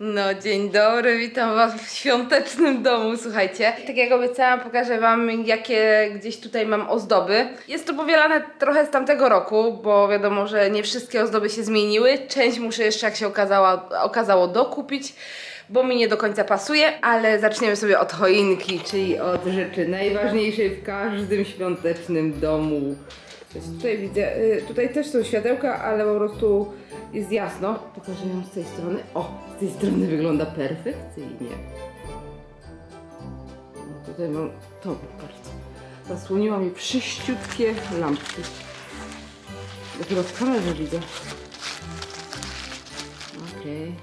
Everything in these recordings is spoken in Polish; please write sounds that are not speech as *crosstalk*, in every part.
No, dzień dobry, witam Was w świątecznym domu, słuchajcie. Tak jak obiecałam, pokażę Wam, jakie gdzieś tutaj mam ozdoby. Jest to powielane trochę z tamtego roku, bo wiadomo, że nie wszystkie ozdoby się zmieniły. Część muszę jeszcze, jak się okazało, okazało dokupić, bo mi nie do końca pasuje, ale zaczniemy sobie od choinki, czyli od rzeczy najważniejszej w każdym świątecznym domu. Więc Tutaj widzę, y, tutaj też są światełka, ale po prostu jest jasno. Pokażę ją z tej strony. O, z tej strony wygląda perfekcyjnie. No, tutaj mam to bardzo. Zasłoniła mi przyściutkie lampki. Dopiero w kamerze widzę. Okej.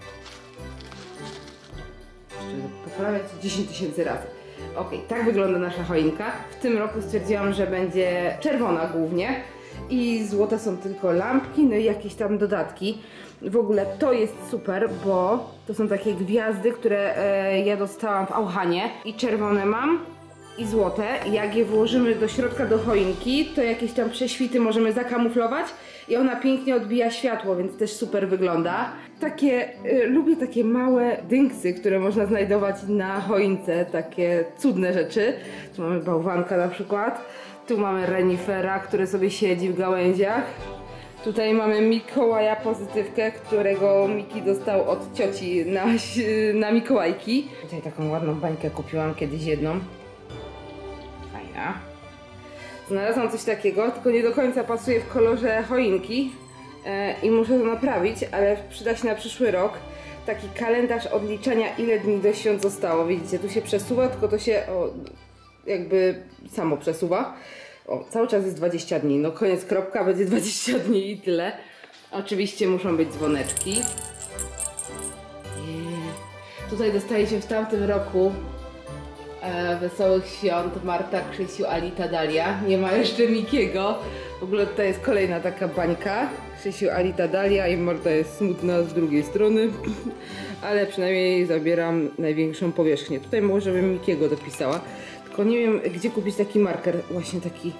Jeszcze poprawiać 10 tysięcy razy. Okej, tak wygląda nasza choinka. W tym roku stwierdziłam, że będzie czerwona głównie i złote są tylko lampki, no i jakieś tam dodatki. W ogóle to jest super, bo to są takie gwiazdy, które e, ja dostałam w Auchanie i czerwone mam i złote. Jak je włożymy do środka do choinki, to jakieś tam prześwity możemy zakamuflować i ona pięknie odbija światło, więc też super wygląda. Takie, y, lubię takie małe dynksy, które można znajdować na choince, takie cudne rzeczy. Tu mamy bałwanka na przykład, tu mamy renifera, który sobie siedzi w gałęziach. Tutaj mamy Mikołaja pozytywkę, którego Miki dostał od cioci na, *laughs* na Mikołajki. Tutaj taką ładną bańkę kupiłam kiedyś jedną. Fajna. Znalazłam coś takiego, tylko nie do końca pasuje w kolorze choinki e, i muszę to naprawić, ale przyda się na przyszły rok. Taki kalendarz odliczania, ile dni do świąt zostało. Widzicie, tu się przesuwa, tylko to się o, jakby samo przesuwa. O, cały czas jest 20 dni. No koniec, kropka, będzie 20 dni i tyle. Oczywiście muszą być dzwoneczki. Tutaj dostajecie w tamtym roku e, Wesołych Świąt Marta, Krzysiu, Alita, Dalia. Nie ma jeszcze Mikiego. W ogóle tutaj jest kolejna taka bańka. Krzysiu, Alita, Dalia i Marta jest smutna z drugiej strony. *laughs* Ale przynajmniej zabieram największą powierzchnię. Tutaj może bym Mikiego dopisała. Tylko nie wiem, gdzie kupić taki marker. Właśnie taki,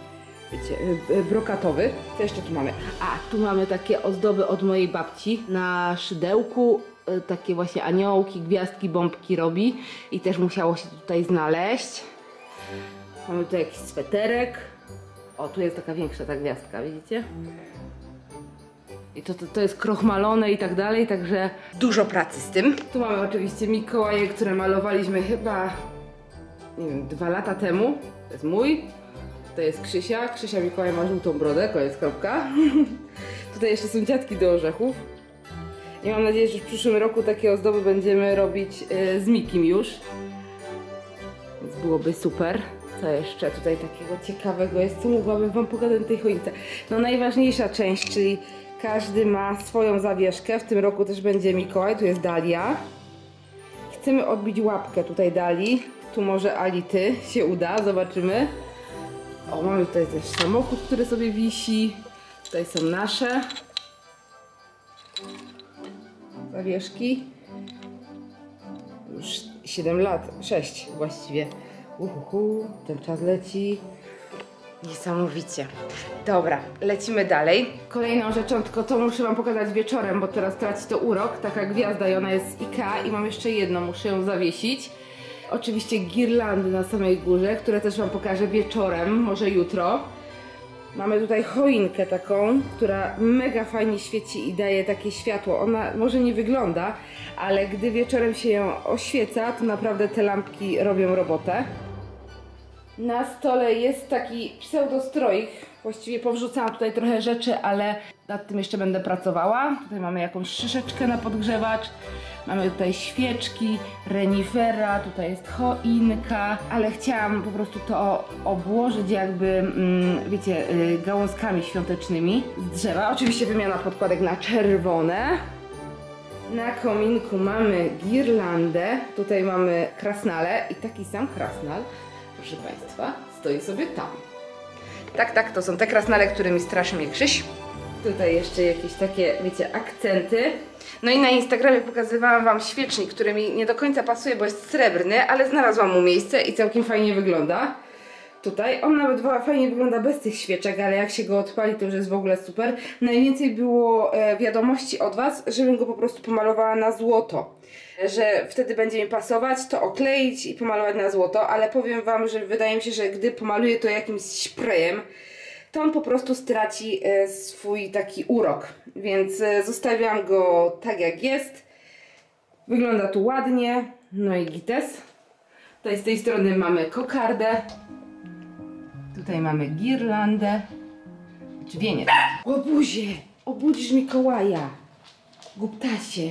wiecie, e, e, brokatowy. Co jeszcze tu mamy? A, tu mamy takie ozdoby od mojej babci na szydełku takie właśnie aniołki, gwiazdki, bombki robi i też musiało się tutaj znaleźć. Mamy tu jakiś sweterek. O, tu jest taka większa ta gwiazdka, widzicie? I to, to, to jest krochmalone i tak dalej, także dużo pracy z tym. Tu mamy oczywiście Mikołaje, które malowaliśmy chyba, nie wiem, dwa lata temu. To jest mój. To jest Krzysia. Krzysia Mikołaj ma żółtą brodę, koniec kropka. *laughs* Tutaj jeszcze są dziadki do orzechów. I mam nadzieję, że w przyszłym roku takie ozdoby będziemy robić e, z Mikim już. Więc byłoby super. Co jeszcze tutaj takiego ciekawego jest? Co mogłabym wam pokazać na tej choince? No najważniejsza część, czyli każdy ma swoją zawieszkę. W tym roku też będzie Mikołaj, tu jest Dalia. Chcemy odbić łapkę tutaj Dali. Tu może Ality się uda, zobaczymy. O, mamy tutaj też samochód, który sobie wisi. Tutaj są nasze zawieszki. Już 7 lat, 6 właściwie. Uhuhu, ten czas leci. Niesamowicie. Dobra, lecimy dalej. Kolejną rzeczą, tylko to muszę wam pokazać wieczorem, bo teraz traci to urok. Taka gwiazda i ona jest z Ikea i mam jeszcze jedną, muszę ją zawiesić. Oczywiście girlandy na samej górze, które też wam pokażę wieczorem, może jutro. Mamy tutaj choinkę taką, która mega fajnie świeci i daje takie światło. Ona może nie wygląda, ale gdy wieczorem się ją oświeca, to naprawdę te lampki robią robotę. Na stole jest taki pseudostroik. Właściwie powrzucałam tutaj trochę rzeczy, ale nad tym jeszcze będę pracowała. Tutaj mamy jakąś szyszeczkę na podgrzewacz. Mamy tutaj świeczki, renifera, tutaj jest choinka, ale chciałam po prostu to obłożyć jakby, mm, wiecie, y, gałązkami świątecznymi z drzewa. Oczywiście wymiana podkładek na czerwone. Na kominku mamy girlandę, tutaj mamy krasnale i taki sam krasnal, proszę Państwa, stoi sobie tam. Tak, tak, to są te krasnale, którymi straszy mnie Krzyś. Tutaj jeszcze jakieś takie, wiecie, akcenty. No i na Instagramie pokazywałam Wam świecznik, który mi nie do końca pasuje, bo jest srebrny, ale znalazłam mu miejsce i całkiem fajnie wygląda. Tutaj. On nawet fajnie wygląda bez tych świeczek, ale jak się go odpali, to już jest w ogóle super. Najwięcej było e, wiadomości od Was, żebym go po prostu pomalowała na złoto. Że wtedy będzie mi pasować, to okleić i pomalować na złoto, ale powiem Wam, że wydaje mi się, że gdy pomaluję to jakimś sprayem, to on po prostu straci e, swój taki urok. Więc e, zostawiam go tak jak jest. Wygląda tu ładnie. No i gites. Tutaj z tej strony mamy kokardę. Tutaj mamy girlandę. Czy wieniec? Łobuzie! Obudzisz Mikołaja! Głuptasie!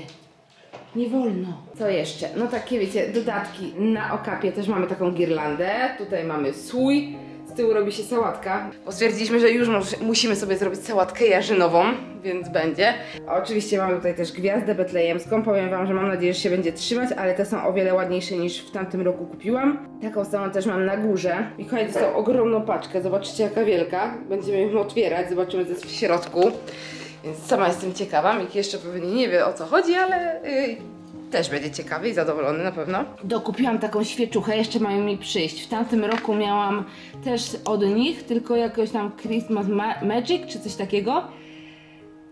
Nie wolno. Co jeszcze? No takie wiecie, dodatki na okapie też mamy taką girlandę. Tutaj mamy słój. Z tyłu robi się sałatka. Bo stwierdziliśmy, że już mus- musimy sobie zrobić sałatkę jarzynową, więc będzie. A oczywiście mamy tutaj też gwiazdę betlejemską. Powiem wam, że mam nadzieję, że się będzie trzymać, ale te są o wiele ładniejsze niż w tamtym roku kupiłam. Taką samą też mam na górze. Mikołaj dostał ogromną paczkę. Zobaczcie jaka wielka. Będziemy ją otwierać, zobaczymy co jest w środku. Więc sama jestem ciekawa. Miki jeszcze pewnie nie wie o co chodzi, ale yy, też będzie ciekawy i zadowolony na pewno. Dokupiłam taką świeczuchę, jeszcze mają mi przyjść. W tamtym roku miałam też od nich, tylko jakoś tam Christmas Ma- Magic czy coś takiego.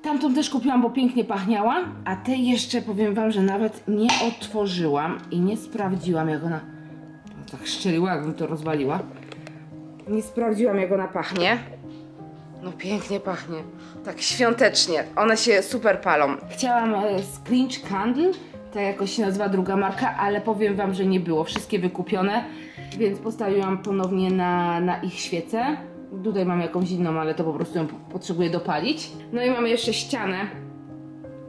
Tamtą też kupiłam, bo pięknie pachniała, a tej jeszcze powiem wam, że nawet nie otworzyłam i nie sprawdziłam jak ona... Tak szczeliła, jakbym to rozwaliła. Nie sprawdziłam jak ona pachnie. No pięknie pachnie. Tak świątecznie. One się super palą. Chciałam e, Candle, tak jakoś się nazywa druga marka, ale powiem wam, że nie było. Wszystkie wykupione, więc postawiłam ponownie na, na ich świecę. Tutaj mam jakąś inną, ale to po prostu ją po- potrzebuję dopalić. No i mamy jeszcze ścianę,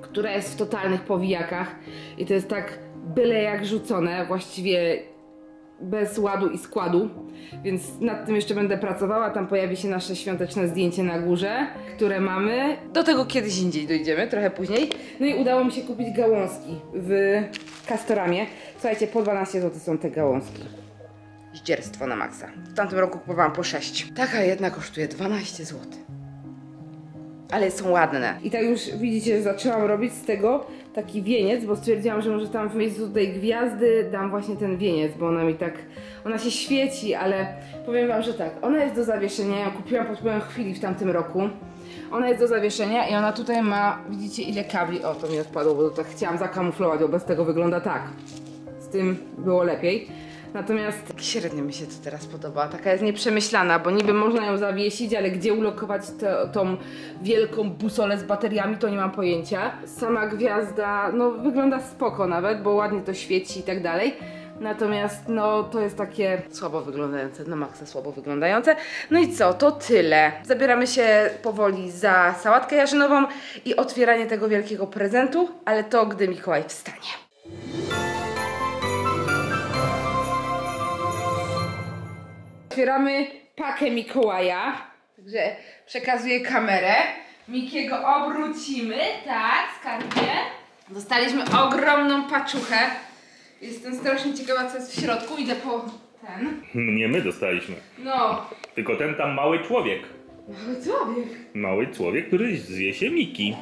która jest w totalnych powijakach i to jest tak byle jak rzucone, właściwie bez ładu i składu, więc nad tym jeszcze będę pracowała. Tam pojawi się nasze świąteczne zdjęcie na górze, które mamy. Do tego kiedyś indziej dojdziemy, trochę później. No i udało mi się kupić gałązki w Castoramie. Słuchajcie, po 12 zł są te gałązki. Zdzierstwo na maksa. W tamtym roku kupowałam po 6. Taka jedna kosztuje 12 zł. Ale są ładne. I tak już widzicie, zaczęłam robić z tego taki wieniec, bo stwierdziłam, że może tam w miejscu tej gwiazdy dam właśnie ten wieniec, bo ona mi tak, ona się świeci, ale powiem wam, że tak, ona jest do zawieszenia, ja kupiłam pod wpływem chwili w tamtym roku. Ona jest do zawieszenia i ona tutaj ma, widzicie ile kabli, o to mi odpadło, bo to tak chciałam zakamuflować, bo bez tego wygląda tak. Z tym było lepiej. Natomiast średnio mi się to teraz podoba. Taka jest nieprzemyślana, bo niby można ją zawiesić, ale gdzie ulokować tą wielką busolę z bateriami, to nie mam pojęcia. Sama gwiazda, no wygląda spoko nawet, bo ładnie to świeci i tak dalej. Natomiast no to jest takie słabo wyglądające, na maksa słabo wyglądające. No i co, to tyle. Zabieramy się powoli za sałatkę jarzynową i otwieranie tego wielkiego prezentu, ale to gdy Mikołaj wstanie. Otwieramy pakę Mikołaja. Także przekazuję kamerę. Mikiego obrócimy, tak, skarbie. Dostaliśmy ogromną paczuchę. Jestem strasznie ciekawa, co jest w środku. Idę po ten. Nie my dostaliśmy. No, Tylko ten tam mały człowiek. mały człowiek. Mały człowiek, który zje się Miki.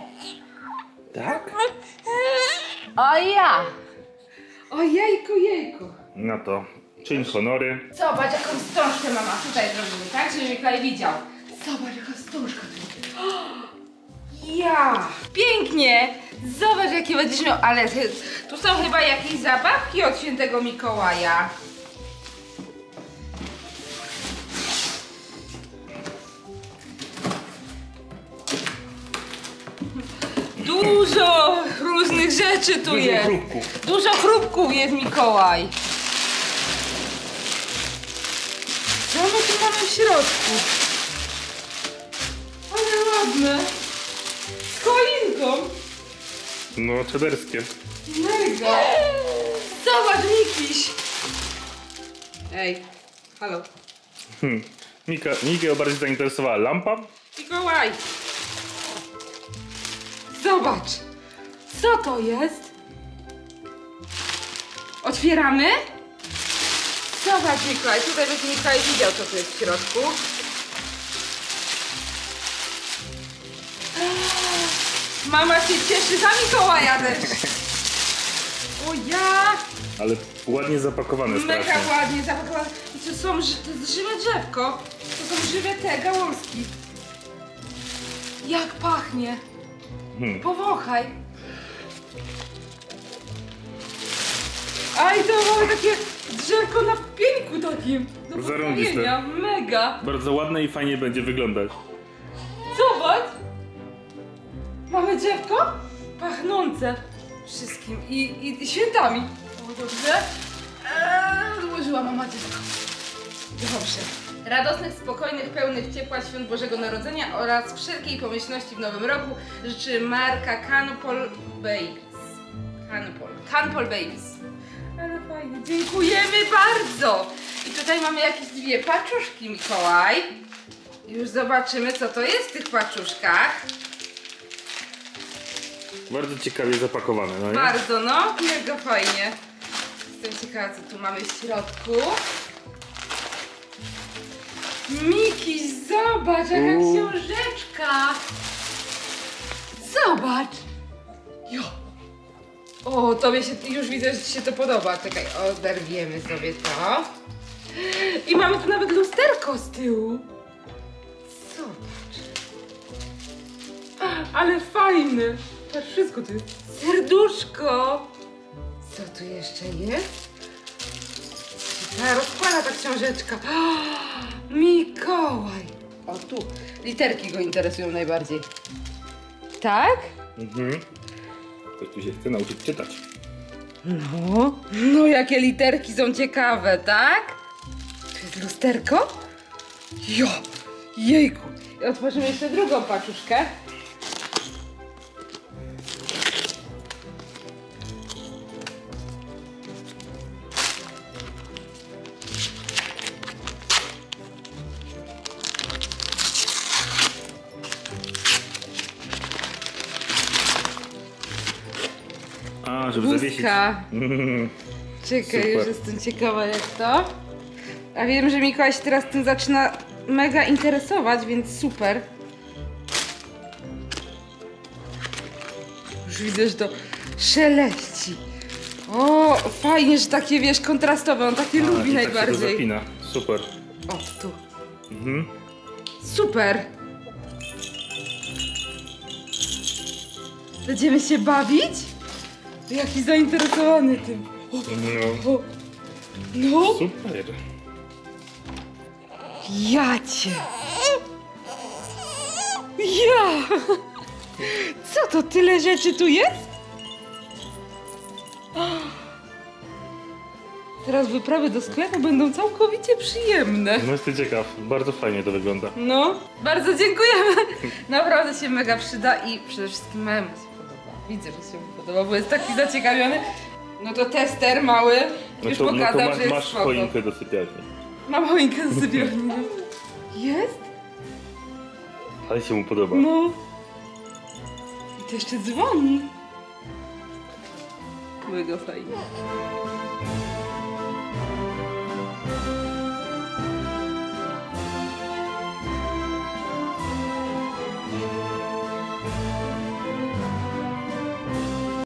Tak? O ja! O jejku, jejku. No to czyń honory. Zobacz, jaką wstążkę mama tutaj zrobimy, tak? Żeby Mikołaj widział. Zobacz, jaka wstążka tu. *gasps* Ja! Pięknie! Zobacz, jakie będziesz miał. Ale tu są chyba jakieś zabawki od świętego Mikołaja. Dużo różnych rzeczy tu Dużo jest. chrupków. Dużo chrupków jest Mikołaj. W środku? Ale ładne. Z choinką. No, czederskie. Mega. Zobacz, Mikiś. Ej, halo. Hm. Mika, Mikiego bardziej zainteresowała lampa. Mikołaj. Zobacz. Co to jest? Otwieramy? Zobacz, Mikołaj. Tutaj będzie Mikołaj widział, co tu jest w środku. Mama się cieszy za Mikołaja też. O ja! Ale ładnie zapakowane Mega strasznie. ładnie zapakowane. I to są to jest żywe drzewko. To są żywe te gałązki. Jak pachnie. Hmm. Powąchaj. A i to mamy takie drzewko na pieńku takim. Do Zarąbiste. postawienia. Mega. Bardzo ładne i fajnie będzie wyglądać. Zobacz! Mamy drzewko pachnące wszystkim i, i, i świętami. O, dobrze. Eee, odłożyła mama dziecko. Dobrze. Radosnych, spokojnych, pełnych ciepła świąt Bożego Narodzenia oraz wszelkiej pomyślności w nowym roku życzy marka Canpol Babies. Canpol. Canpol Babies. Ale fajnie. Dziękujemy bardzo! I tutaj mamy jakieś dwie paczuszki, Mikołaj. Już zobaczymy, co to jest w tych paczuszkach. Bardzo ciekawie zapakowane, no nie? Bardzo, no. Mega fajnie. Jestem ciekawa, co tu mamy w środku. Miki, zobacz, jaka Uuu. książeczka. Zobacz. Jo. O, tobie się, już widzę, że ci się to podoba. Czekaj, oderwiemy sobie to. I mamy tu nawet lusterko z tyłu. Zobacz. Ale fajny. Patrz, wszystko tu jest. Serduszko. Co tu jeszcze jest? Ta rozkłada ta książeczka. Mikołaj. O tu. Literki go interesują najbardziej. Tak? Mhm. Ktoś tu się chce nauczyć czytać. No. No jakie literki są ciekawe, tak? Tu jest lusterko? Jo. Jejku. I otworzymy jeszcze drugą paczuszkę. Żeby zawiesić. *laughs* Czekaj, Super. już jestem ciekawa jak to. A wiem, że Mikołaj się teraz tym zaczyna mega interesować, więc super. Już widzę, że to szeleści. O, fajnie, że takie, wiesz, kontrastowe, on takie A, lubi i tak się to najbardziej. zapina. Super. o, tu. Mhm. Super. Będziemy się bawić? Jaki zainteresowany tym. No, O, no. super. Ja cię! Ja! Co to, tyle rzeczy tu jest? Teraz wyprawy do sklepu będą całkowicie przyjemne. No jestem ciekaw. Bardzo fajnie to wygląda. No, bardzo dziękujemy. Naprawdę się mega przyda i przede wszystkim memu się. Widzę, że się mu podoba, bo jest taki zaciekawiony. No to tester mały No już to, no to pokazał, masz, że jest masz spoko. choinkę do sypialni. Mam choinkę z sypialni. Jest? Ale się mu podoba. No. I to jeszcze dzwoni. Mega fajnie.